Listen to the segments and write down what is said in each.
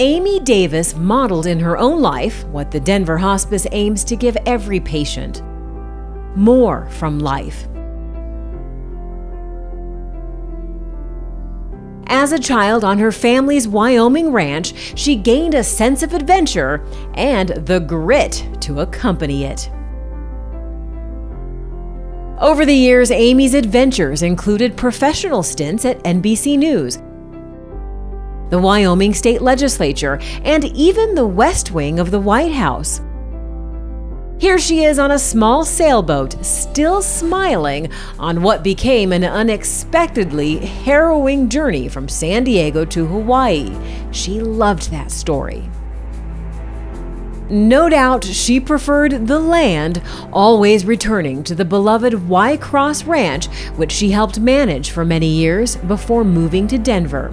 Amy Davis modeled in her own life what the Denver Hospice aims to give every patient more from life. As a child on her family's Wyoming ranch, she gained a sense of adventure and the grit to accompany it. Over the years, Amy's adventures included professional stints at NBC News, the Wyoming State Legislature, and even the West Wing of the White House. Here she is on a small sailboat, still smiling on what became an unexpectedly harrowing journey from San Diego to Hawaii. She loved that story. No doubt she preferred the land, always returning to the beloved Y Cross Ranch, which she helped manage for many years before moving to Denver.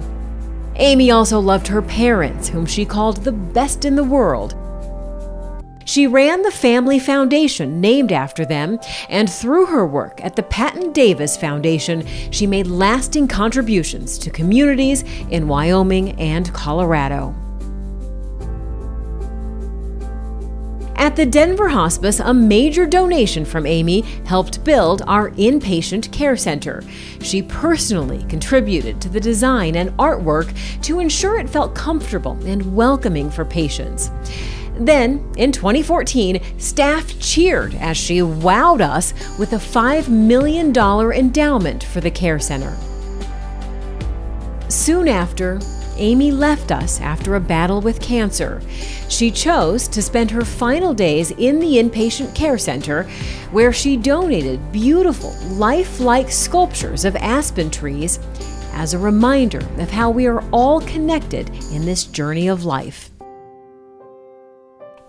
Amy also loved her parents, whom she called the best in the world, she ran the Family Foundation named after them, and through her work at the Patton Davis Foundation, she made lasting contributions to communities in Wyoming and Colorado. At the Denver Hospice, a major donation from Amy helped build our inpatient care center. She personally contributed to the design and artwork to ensure it felt comfortable and welcoming for patients. Then, in 2014, staff cheered as she wowed us with a $5 million endowment for the Care Center. Soon after, Amy left us after a battle with cancer. She chose to spend her final days in the inpatient care center, where she donated beautiful, lifelike sculptures of aspen trees as a reminder of how we are all connected in this journey of life.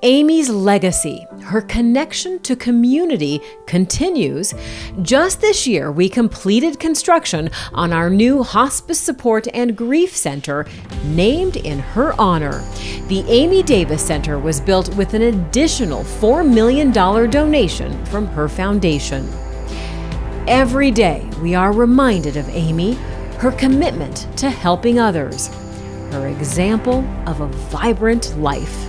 Amy's legacy, her connection to community, continues. Just this year, we completed construction on our new Hospice Support and Grief Center, named in her honor. The Amy Davis Center was built with an additional $4 million donation from her foundation. Every day, we are reminded of Amy, her commitment to helping others, her example of a vibrant life.